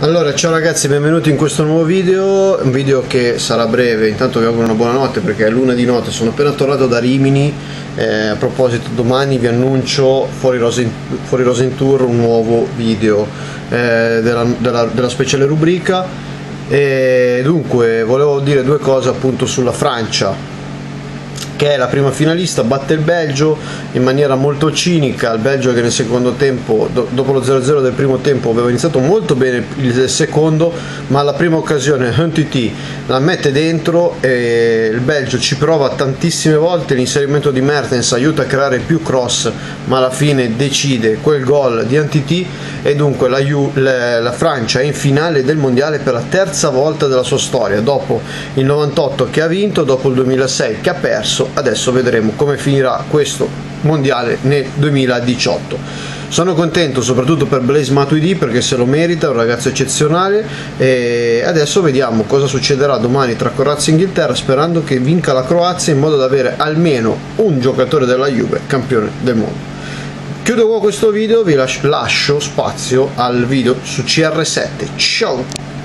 Allora, ciao ragazzi, benvenuti in questo nuovo video, un video che sarà breve, intanto vi auguro una buona notte perché è luna di notte, sono appena tornato da Rimini, eh, a proposito domani vi annuncio fuori Rosa in, fuori Rosa in Tour un nuovo video eh, della, della, della speciale rubrica. E dunque volevo dire due cose appunto sulla Francia che è la prima finalista, batte il Belgio in maniera molto cinica, il Belgio che nel secondo tempo, do, dopo lo 0-0 del primo tempo aveva iniziato molto bene il secondo, ma alla prima occasione Huntiti la mette dentro e il Belgio ci prova tantissime volte, l'inserimento di Mertens aiuta a creare più cross, ma alla fine decide quel gol di Antiti e dunque la, la, la Francia è in finale del mondiale per la terza volta della sua storia, dopo il 98 che ha vinto, dopo il 2006 che ha perso adesso vedremo come finirà questo mondiale nel 2018 sono contento soprattutto per Blaise Matuidi perché se lo merita, è un ragazzo eccezionale. E adesso vediamo cosa succederà domani tra Croazia e Inghilterra sperando che vinca la Croazia in modo da avere almeno un giocatore della Juve campione del mondo. Chiudo qua questo video, vi lascio spazio al video su CR7. Ciao!